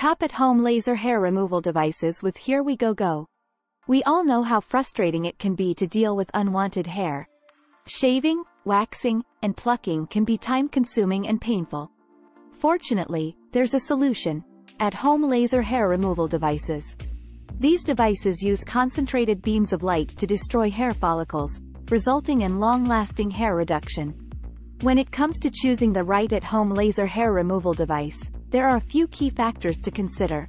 Top at-home laser hair removal devices with Here We Go Go. We all know how frustrating it can be to deal with unwanted hair. Shaving, waxing, and plucking can be time-consuming and painful. Fortunately, there's a solution. At-home laser hair removal devices. These devices use concentrated beams of light to destroy hair follicles, resulting in long-lasting hair reduction. When it comes to choosing the right at-home laser hair removal device, there are a few key factors to consider.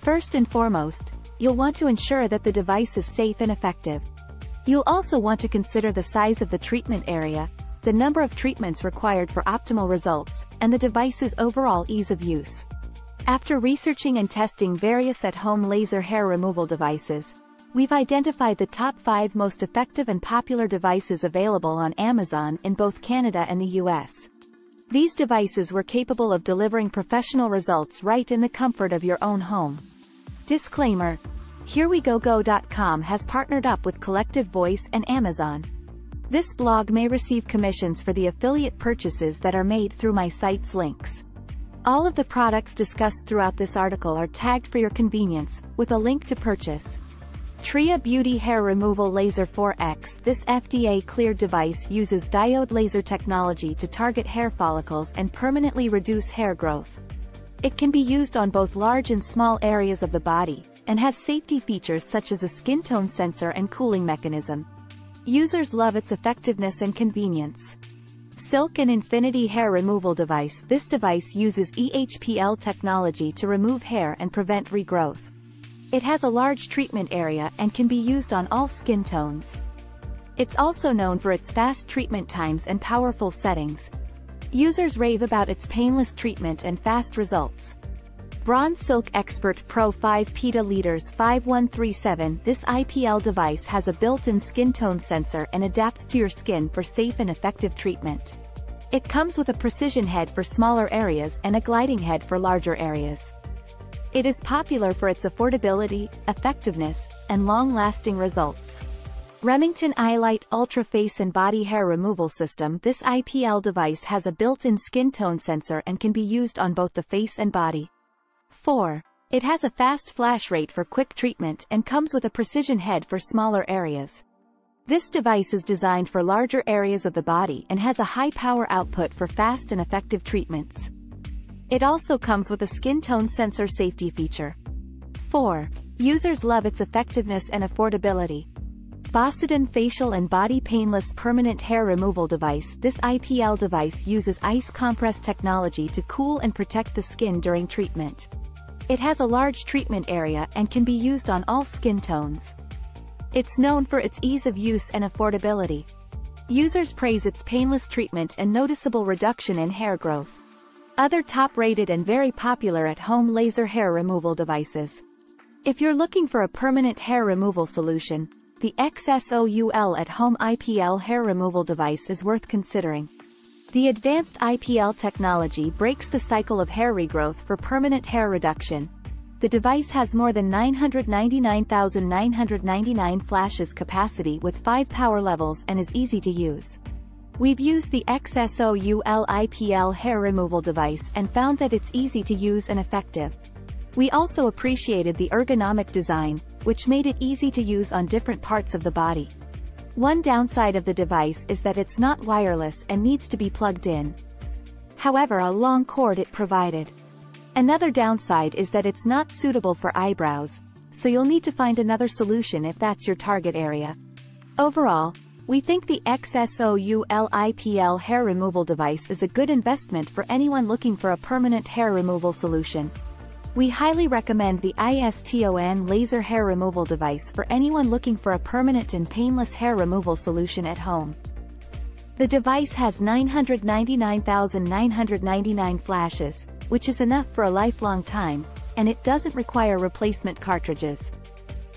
First and foremost, you'll want to ensure that the device is safe and effective. You'll also want to consider the size of the treatment area, the number of treatments required for optimal results, and the device's overall ease of use. After researching and testing various at-home laser hair removal devices, we've identified the top 5 most effective and popular devices available on Amazon in both Canada and the US. These devices were capable of delivering professional results right in the comfort of your own home. Disclaimer. HearWeGoGo.com has partnered up with Collective Voice and Amazon. This blog may receive commissions for the affiliate purchases that are made through my site's links. All of the products discussed throughout this article are tagged for your convenience, with a link to purchase. Tria Beauty Hair Removal Laser 4X This FDA-cleared device uses diode laser technology to target hair follicles and permanently reduce hair growth. It can be used on both large and small areas of the body, and has safety features such as a skin tone sensor and cooling mechanism. Users love its effectiveness and convenience. Silk'n Infinity Hair Removal Device This device uses EHPL technology to remove hair and prevent regrowth. It has a large treatment area and can be used on all skin tones. It's also known for its fast treatment times and powerful settings. Users rave about its painless treatment and fast results. Braun's Silk Expert Pro 5 PETA Liters 5137 This IPL device has a built-in skin tone sensor and adapts to your skin for safe and effective treatment. It comes with a precision head for smaller areas and a gliding head for larger areas. It is popular for its affordability, effectiveness, and long-lasting results. Remington iLight Ultra Face and Body Hair Removal System This IPL device has a built-in skin tone sensor and can be used on both the face and body. 4. It has a fast flash rate for quick treatment and comes with a precision head for smaller areas. This device is designed for larger areas of the body and has a high power output for fast and effective treatments. It also comes with a skin tone sensor safety feature. 4. Users love its effectiveness and affordability. Bosidin Facial and Body Painless Permanent Hair Removal Device This IPL device uses ice compress technology to cool and protect the skin during treatment. It has a large treatment area and can be used on all skin tones. It's known for its ease of use and affordability. Users praise its painless treatment and noticeable reduction in hair growth. Other top-rated and very popular at-home laser hair removal devices. If you're looking for a permanent hair removal solution, the XSOUL at-home IPL hair removal device is worth considering. The advanced IPL technology breaks the cycle of hair regrowth for permanent hair reduction, the device has more than 999,999 flashes capacity with 5 power levels and is easy to use. We've used the XSOUL IPL hair removal device and found that it's easy to use and effective. We also appreciated the ergonomic design, which made it easy to use on different parts of the body. One downside of the device is that it's not wireless and needs to be plugged in. However a long cord it provided. Another downside is that it's not suitable for eyebrows, so you'll need to find another solution if that's your target area. Overall, we think the XSOUL IPL hair removal device is a good investment for anyone looking for a permanent hair removal solution. We highly recommend the ISTON laser hair removal device for anyone looking for a permanent and painless hair removal solution at home. The device has 999,999 flashes, which is enough for a lifelong time, and it doesn't require replacement cartridges.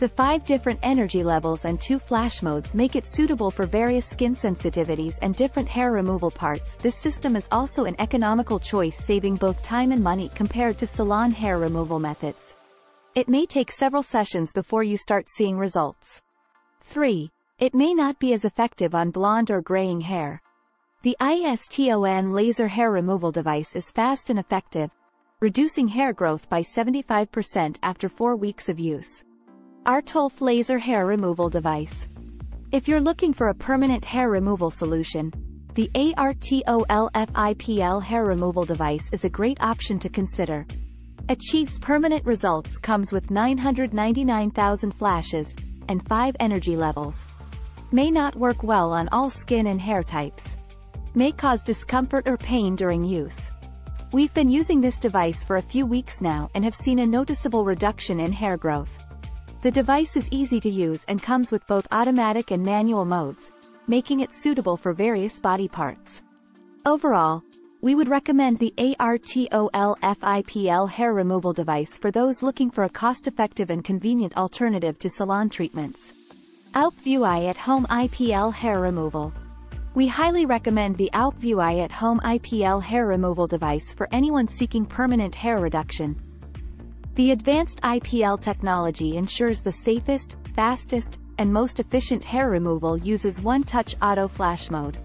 The five different energy levels and two flash modes make it suitable for various skin sensitivities and different hair removal parts. This system is also an economical choice saving both time and money compared to salon hair removal methods. It may take several sessions before you start seeing results. 3. It may not be as effective on blonde or graying hair. The ISTON laser hair removal device is fast and effective, reducing hair growth by 75% after 4 weeks of use. Artolf Laser Hair Removal Device. If you're looking for a permanent hair removal solution, the ARTOLFIPL hair removal device is a great option to consider. Achieves permanent results comes with 999,000 flashes and 5 energy levels. May not work well on all skin and hair types. May cause discomfort or pain during use. We've been using this device for a few weeks now and have seen a noticeable reduction in hair growth. The device is easy to use and comes with both automatic and manual modes, making it suitable for various body parts. Overall, we would recommend the ARTOLFIPL hair removal device for those looking for a cost-effective and convenient alternative to salon treatments. AlpView at Home IPL Hair Removal we highly recommend the Eye at Home IPL hair removal device for anyone seeking permanent hair reduction. The advanced IPL technology ensures the safest, fastest, and most efficient hair removal uses one-touch auto flash mode.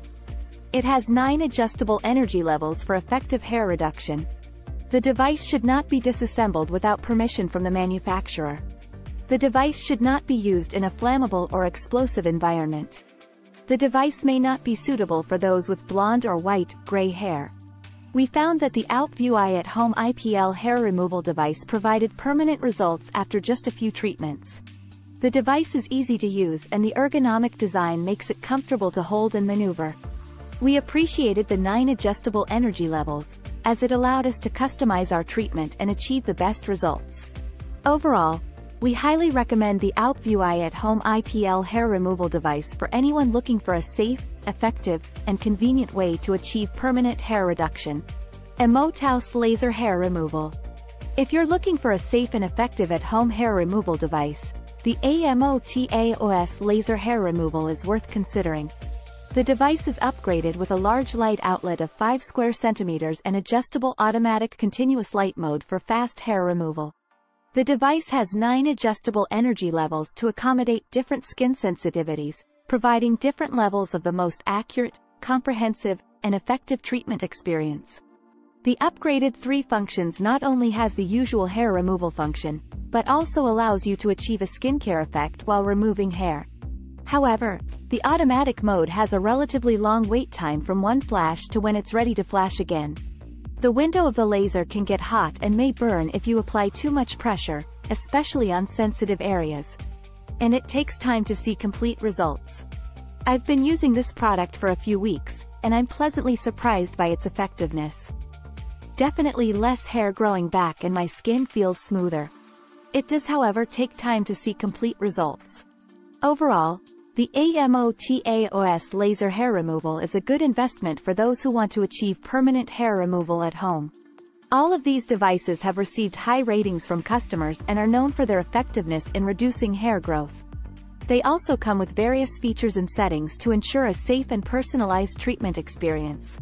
It has nine adjustable energy levels for effective hair reduction. The device should not be disassembled without permission from the manufacturer. The device should not be used in a flammable or explosive environment. The device may not be suitable for those with blonde or white, gray hair. We found that the AlpView Eye at Home IPL hair removal device provided permanent results after just a few treatments. The device is easy to use and the ergonomic design makes it comfortable to hold and maneuver. We appreciated the 9 adjustable energy levels, as it allowed us to customize our treatment and achieve the best results. Overall, we highly recommend the AlpView Eye at Home IPL hair removal device for anyone looking for a safe, effective, and convenient way to achieve permanent hair reduction. AMOTAOS Laser Hair Removal. If you're looking for a safe and effective at-home hair removal device, the AMOTAOS laser hair removal is worth considering. The device is upgraded with a large light outlet of 5 square centimeters and adjustable automatic continuous light mode for fast hair removal. The device has nine adjustable energy levels to accommodate different skin sensitivities, providing different levels of the most accurate, comprehensive, and effective treatment experience. The upgraded 3 functions not only has the usual hair removal function, but also allows you to achieve a skincare effect while removing hair. However, the automatic mode has a relatively long wait time from one flash to when it's ready to flash again. The window of the laser can get hot and may burn if you apply too much pressure, especially on sensitive areas. And it takes time to see complete results. I've been using this product for a few weeks, and I'm pleasantly surprised by its effectiveness. Definitely less hair growing back and my skin feels smoother. It does however take time to see complete results. Overall, the AMOTAOS laser hair removal is a good investment for those who want to achieve permanent hair removal at home. All of these devices have received high ratings from customers and are known for their effectiveness in reducing hair growth. They also come with various features and settings to ensure a safe and personalized treatment experience.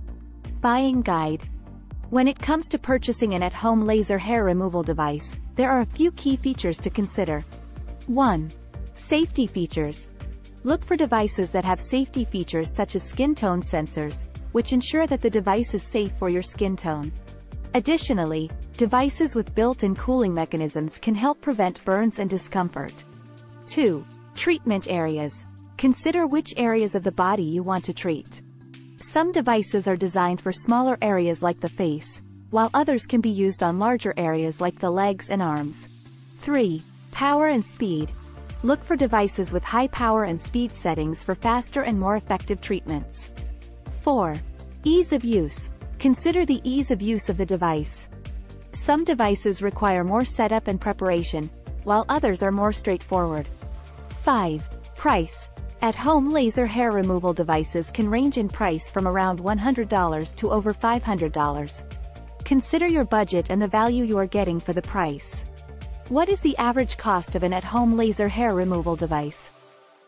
Buying Guide When it comes to purchasing an at-home laser hair removal device, there are a few key features to consider. 1. Safety features. Look for devices that have safety features such as skin tone sensors, which ensure that the device is safe for your skin tone. Additionally, devices with built-in cooling mechanisms can help prevent burns and discomfort. 2. Treatment areas. Consider which areas of the body you want to treat. Some devices are designed for smaller areas like the face, while others can be used on larger areas like the legs and arms. 3. Power and speed. Look for devices with high power and speed settings for faster and more effective treatments. 4. Ease of use. Consider the ease of use of the device. Some devices require more setup and preparation, while others are more straightforward. 5. Price. At-home laser hair removal devices can range in price from around $100 to over $500. Consider your budget and the value you are getting for the price. What is the average cost of an at-home laser hair removal device?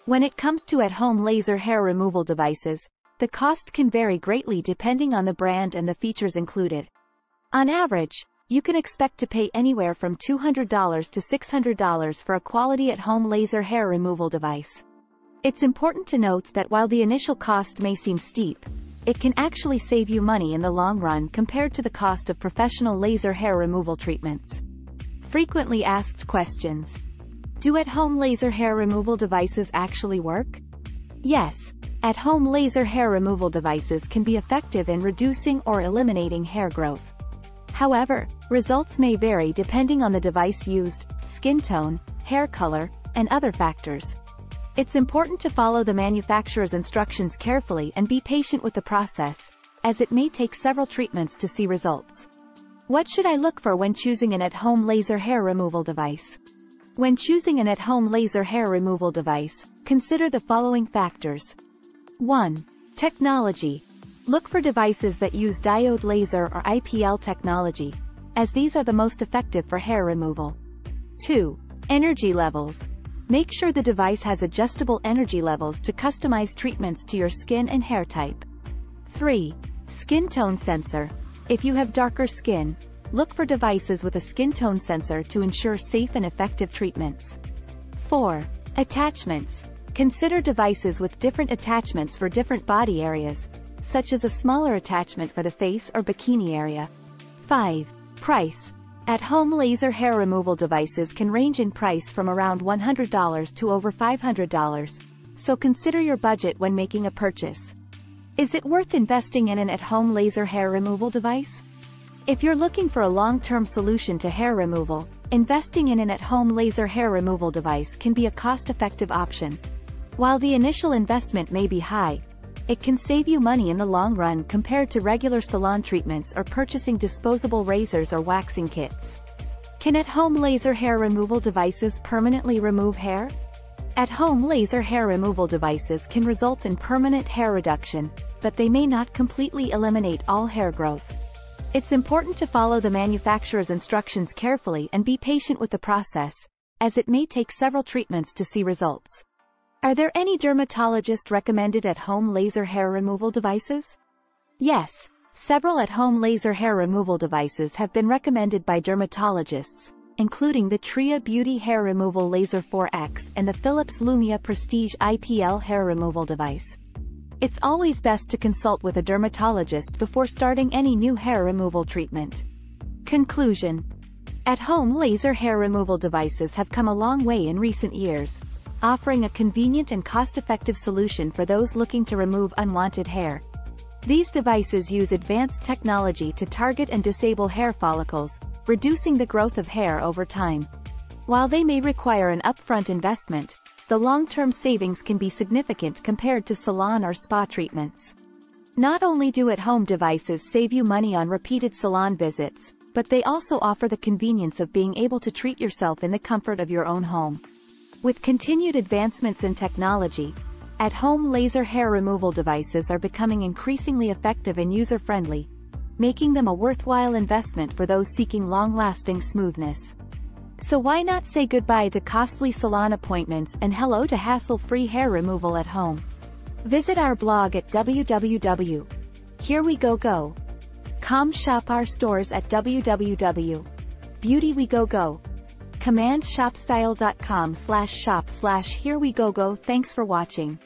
When it comes to at-home laser hair removal devices, the cost can vary greatly depending on the brand and the features included. On average, you can expect to pay anywhere from $200 to $600 for a quality at-home laser hair removal device. It's important to note that while the initial cost may seem steep, it can actually save you money in the long run compared to the cost of professional laser hair removal treatments. Frequently asked questions. Do at-home laser hair removal devices actually work? Yes, at-home laser hair removal devices can be effective in reducing or eliminating hair growth. However, results may vary depending on the device used, skin tone, hair color, and other factors. It's important to follow the manufacturer's instructions carefully and be patient with the process, as it may take several treatments to see results. What should I look for when choosing an at-home laser hair removal device? When choosing an at-home laser hair removal device, consider the following factors. 1. Technology. Look for devices that use diode laser or IPL technology, as these are the most effective for hair removal. 2. Energy levels. Make sure the device has adjustable energy levels to customize treatments to your skin and hair type. 3. Skin tone sensor. If you have darker skin, look for devices with a skin tone sensor to ensure safe and effective treatments. 4. Attachments. Consider devices with different attachments for different body areas, such as a smaller attachment for the face or bikini area. 5. Price. At-home laser hair removal devices can range in price from around $100 to over $500, so consider your budget when making a purchase. Is it worth investing in an at-home laser hair removal device? If you're looking for a long-term solution to hair removal, investing in an at-home laser hair removal device can be a cost-effective option. While the initial investment may be high, it can save you money in the long run compared to regular salon treatments or purchasing disposable razors or waxing kits. Can at-home laser hair removal devices permanently remove hair? At-home laser hair removal devices can result in permanent hair reduction, but they may not completely eliminate all hair growth. It's important to follow the manufacturer's instructions carefully and be patient with the process, as it may take several treatments to see results. Are there any dermatologist-recommended at-home laser hair removal devices? Yes, several at-home laser hair removal devices have been recommended by dermatologists, including the Tria Beauty Hair Removal Laser 4X and the Philips Lumea Prestige IPL hair removal device. It's always best to consult with a dermatologist before starting any new hair removal treatment. Conclusion. At-home laser hair removal devices have come a long way in recent years, offering a convenient and cost-effective solution for those looking to remove unwanted hair. These devices use advanced technology to target and disable hair follicles, reducing the growth of hair over time. While they may require an upfront investment, the long-term savings can be significant compared to salon or spa treatments. Not only do at-home devices save you money on repeated salon visits, but they also offer the convenience of being able to treat yourself in the comfort of your own home. With continued advancements in technology, at-home laser hair removal devices are becoming increasingly effective and user-friendly, making them a worthwhile investment for those seeking long-lasting smoothness. So why not say goodbye to costly salon appointments and hello to hassle-free hair removal at home? Visit our blog at www.hearwegogocom shop our stores at www.beautywegogo command shopstyle.com slash shop slash here we go go. Thanks for watching